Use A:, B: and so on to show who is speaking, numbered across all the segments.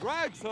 A: Drag's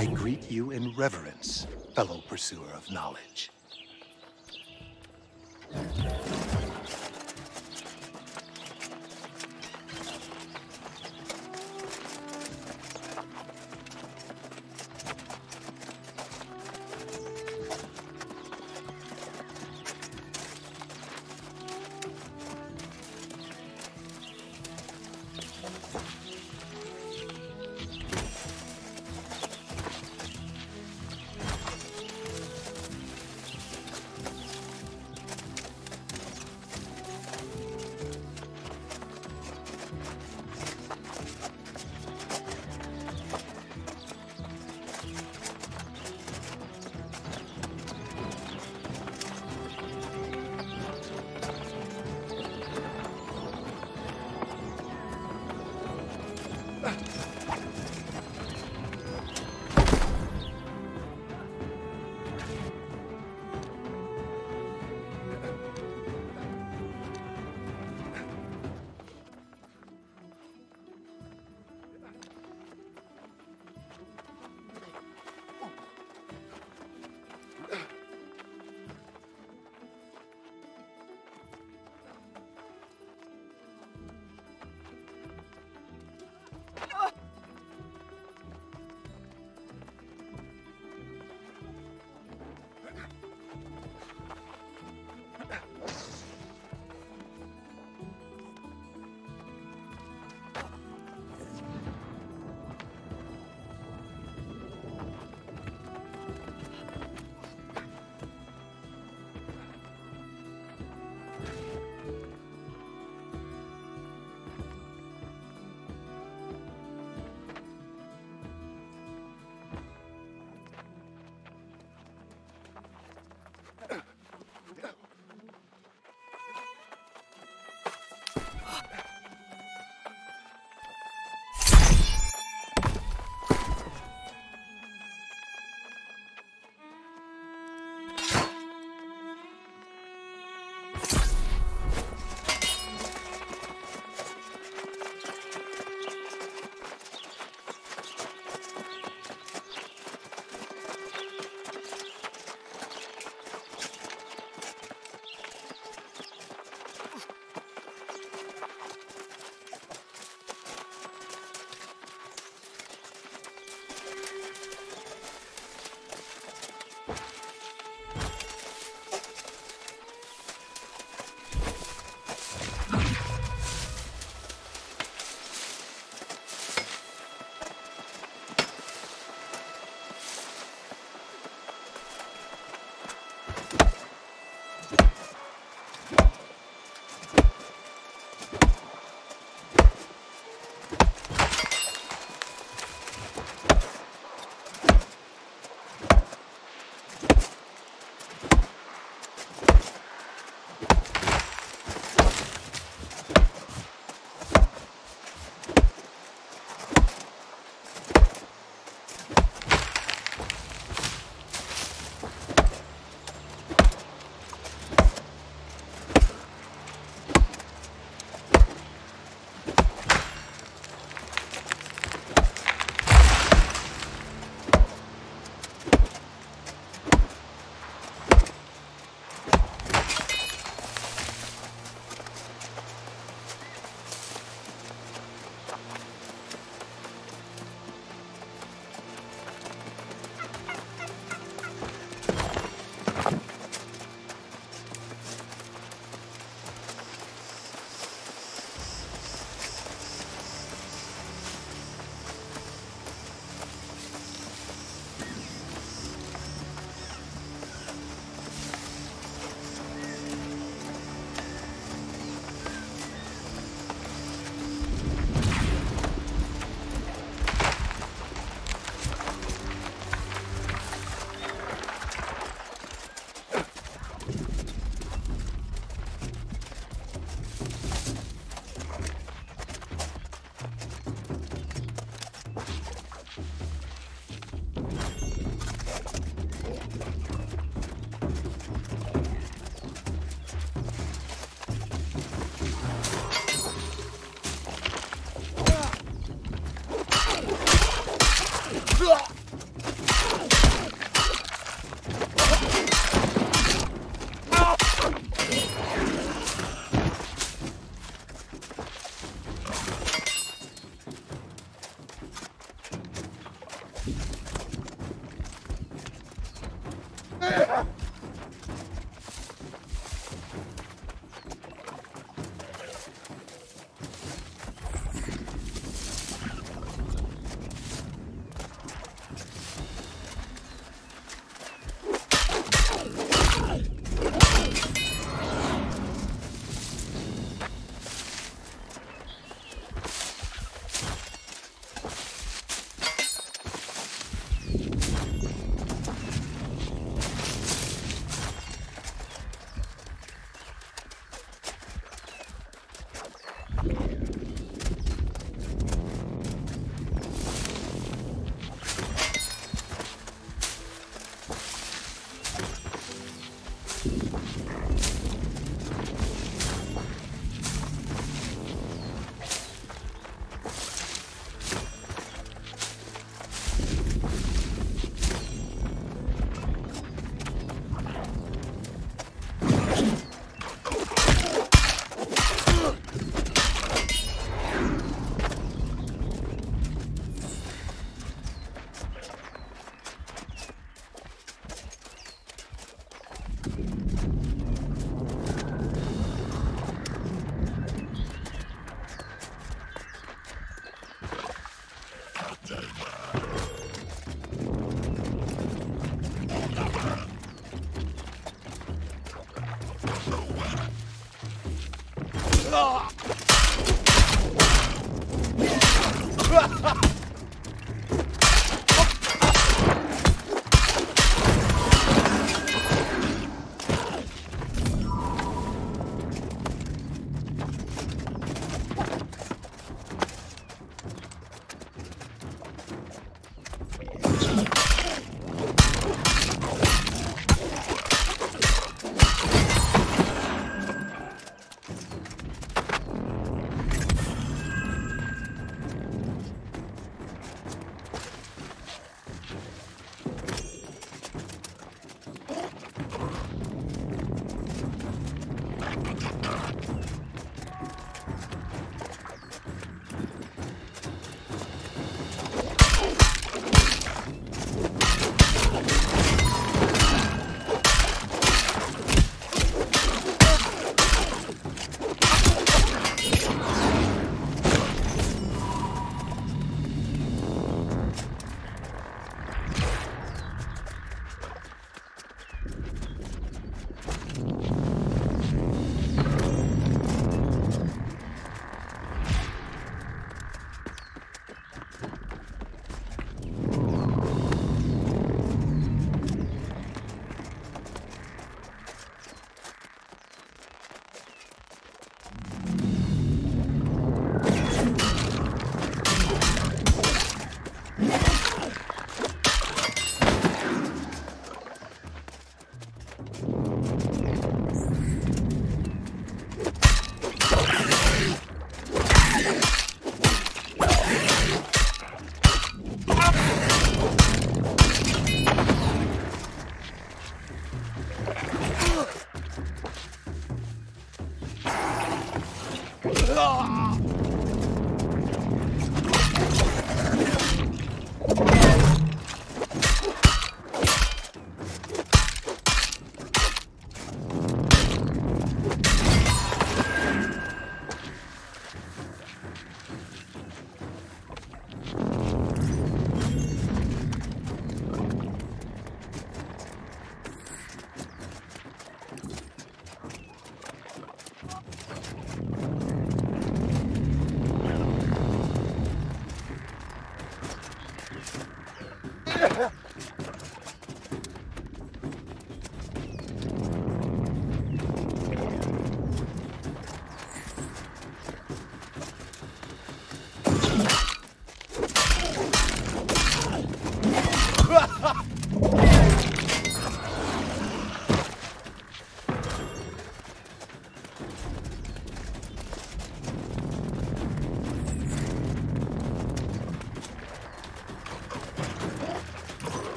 B: I greet you in reverence, fellow pursuer of knowledge.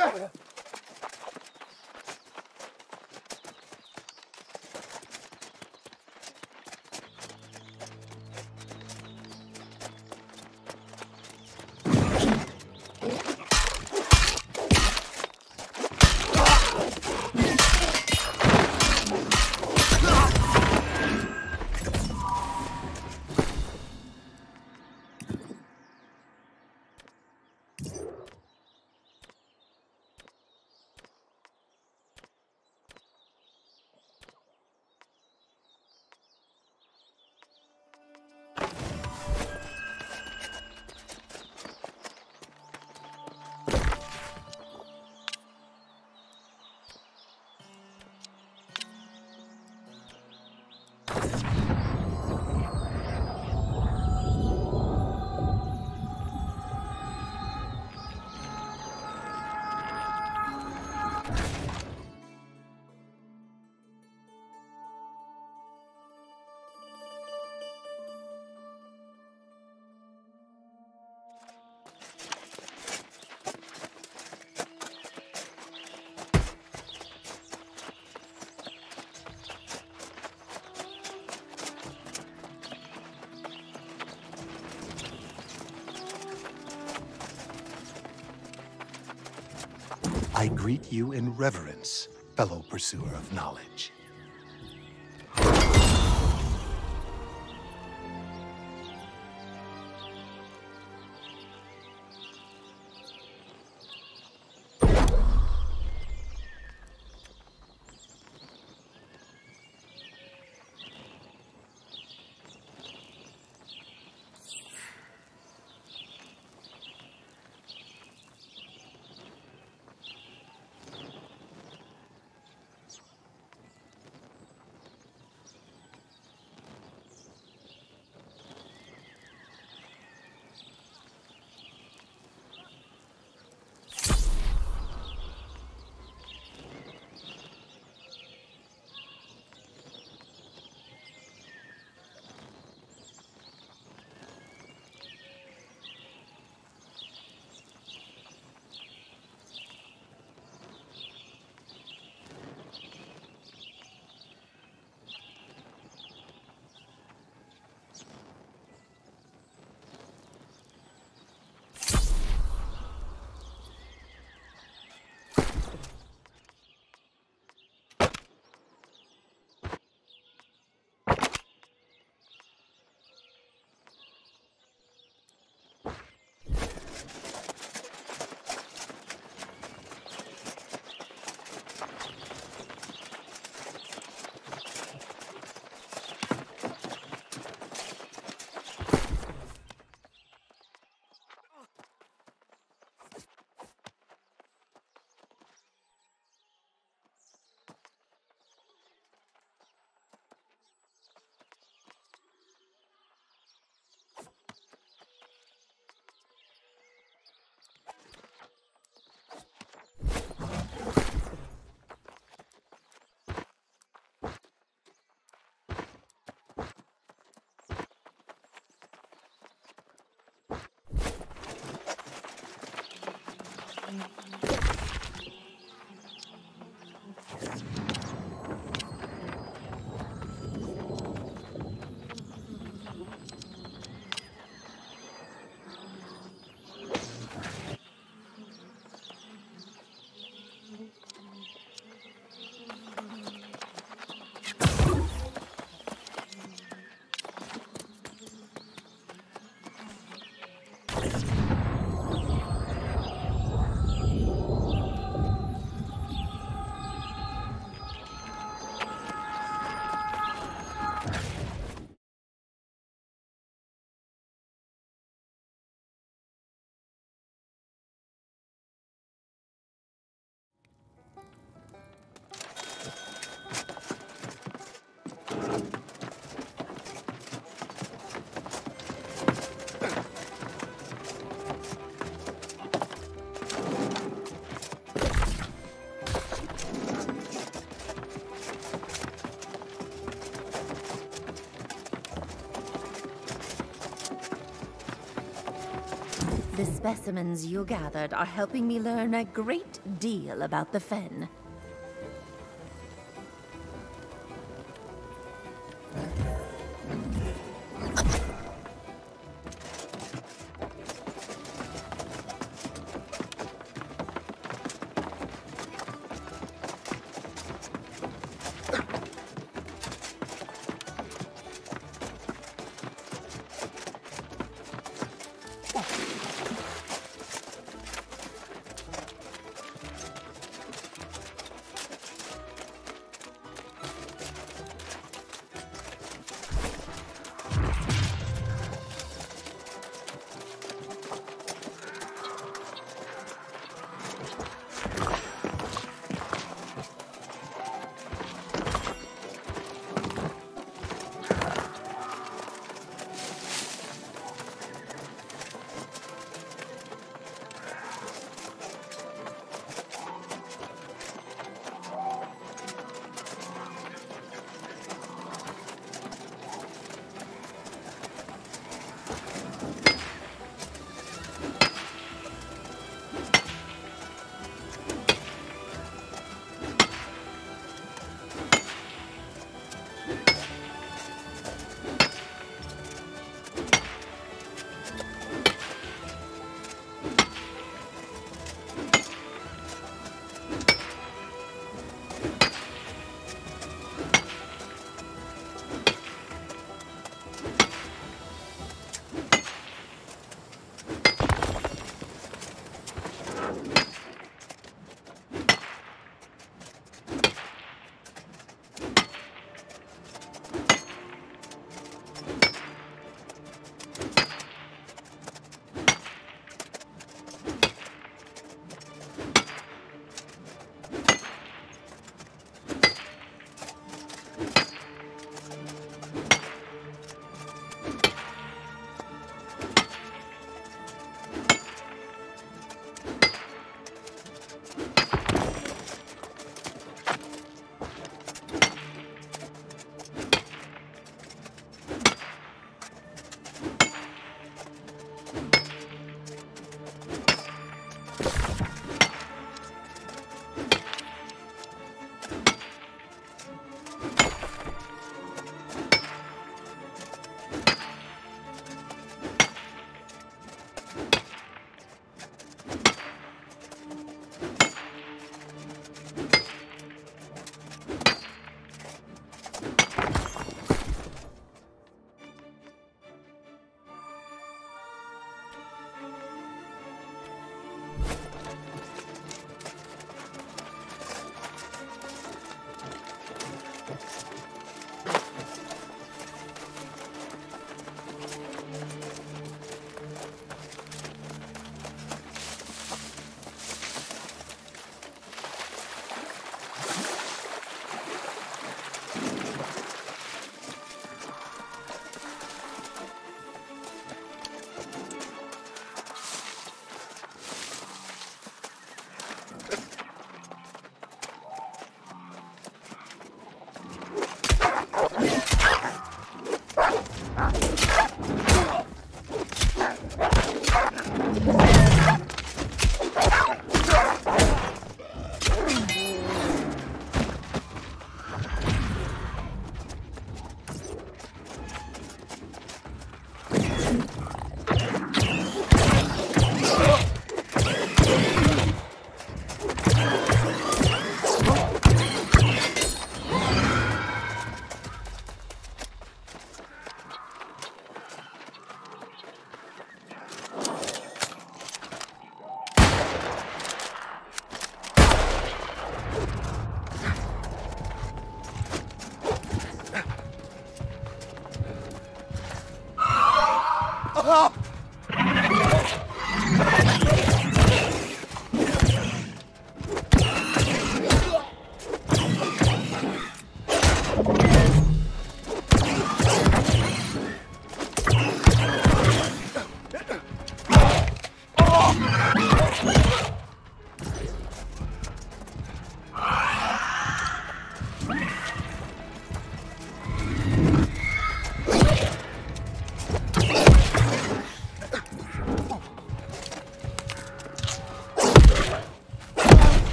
B: Yeah. I greet you in reverence, fellow pursuer of knowledge. Mm-hmm.
C: The specimens you gathered are helping me learn a great deal about the Fen.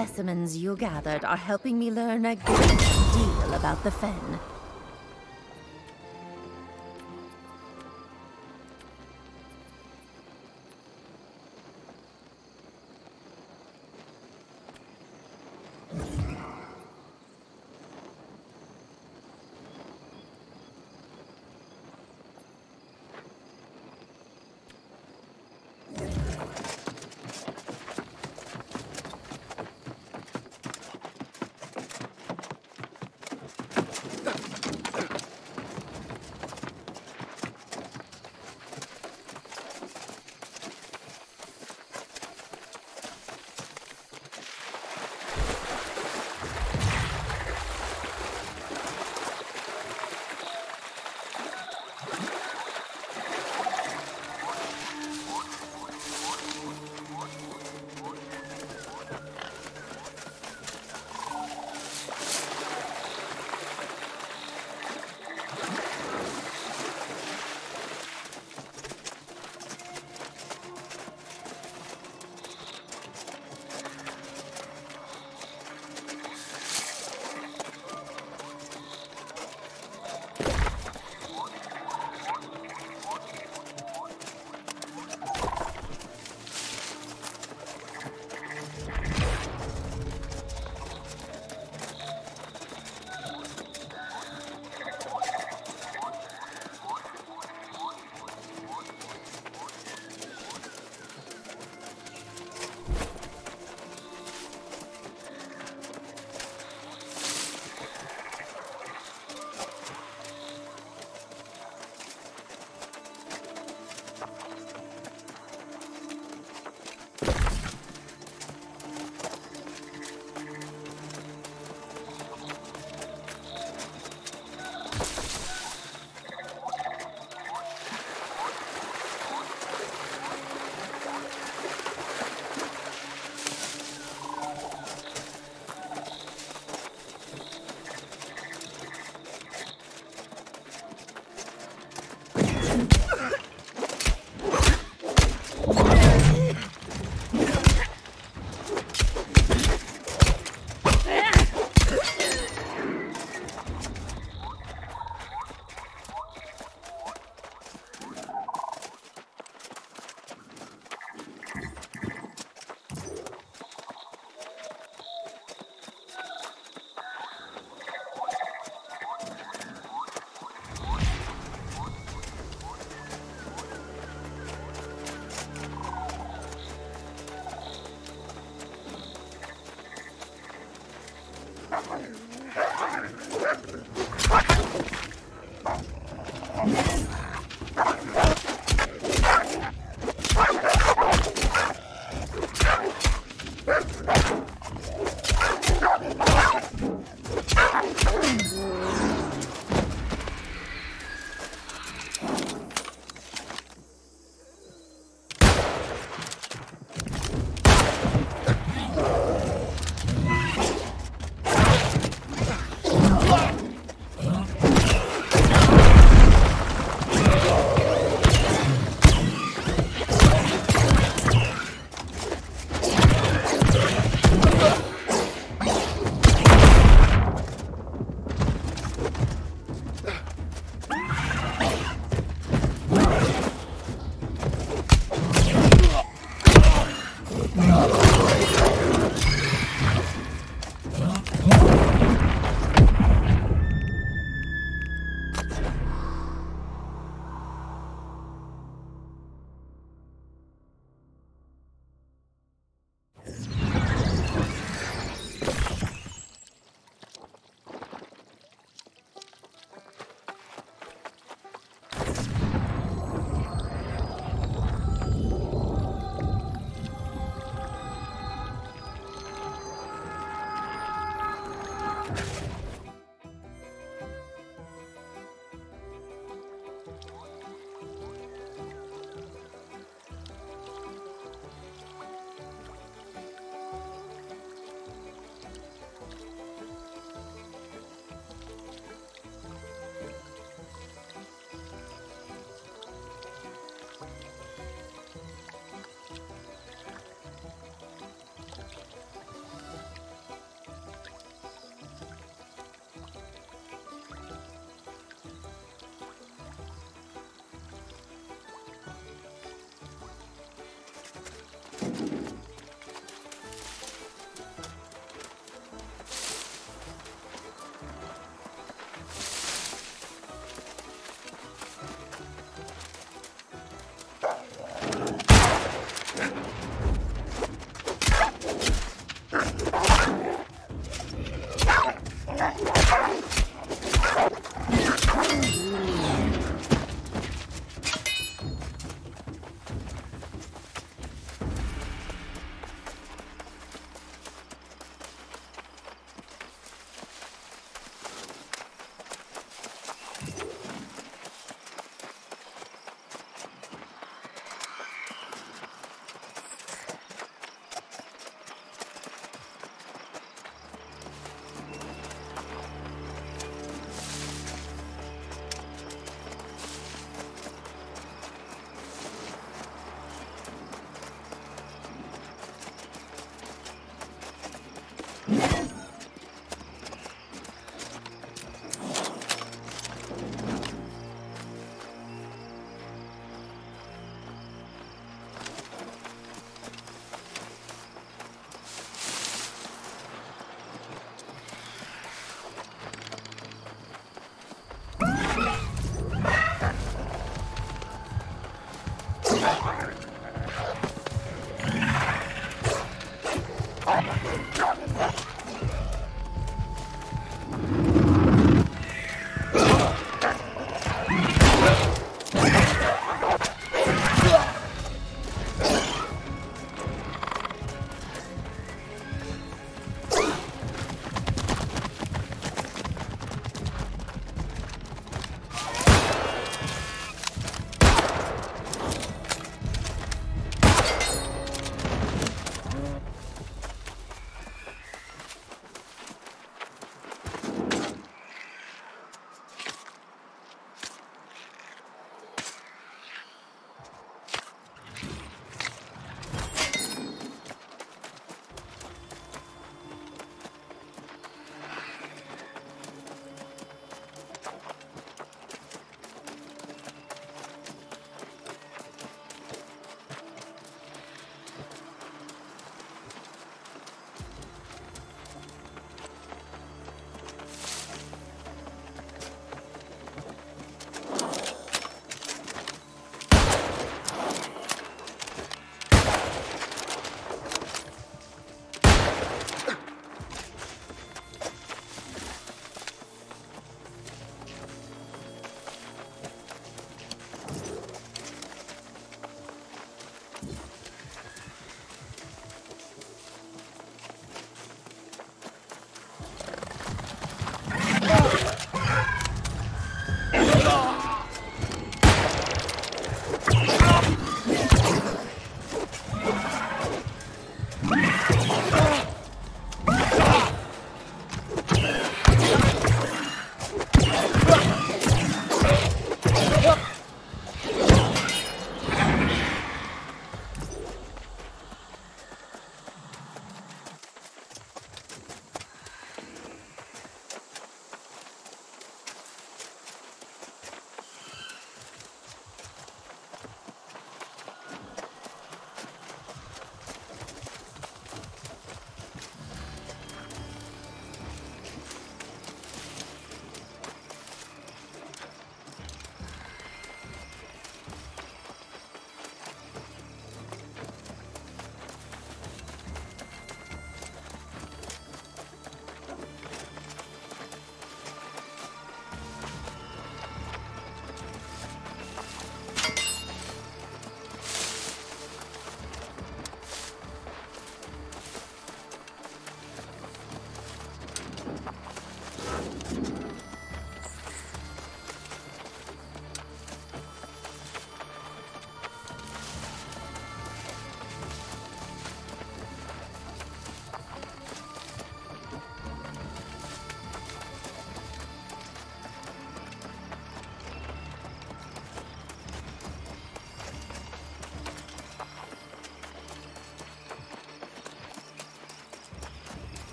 C: Specimens you gathered are helping me learn a great deal about the Fen.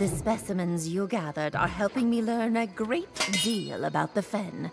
C: The specimens you gathered are helping me learn a great deal about the Fen.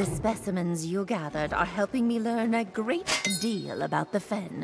C: The specimens you gathered are helping me learn a great deal about the Fen.